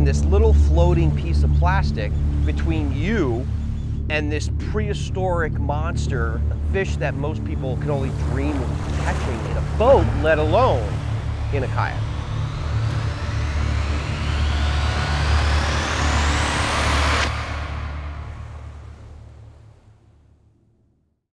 in this little floating piece of plastic between you and this prehistoric monster, a fish that most people can only dream of catching in a boat, let alone in a kayak.